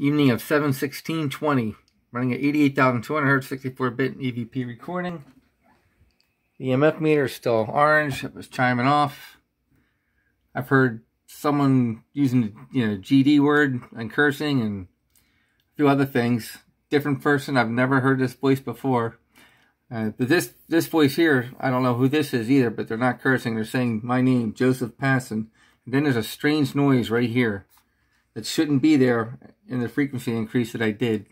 Evening of 7-16-20. Running at 88,200 hertz, 64-bit EVP recording. The EMF meter is still orange. It was chiming off. I've heard someone using you know GD word and cursing and a few other things. Different person. I've never heard this voice before. Uh, but this this voice here, I don't know who this is either, but they're not cursing. They're saying my name, Joseph Passon. And then there's a strange noise right here that shouldn't be there in the frequency increase that I did.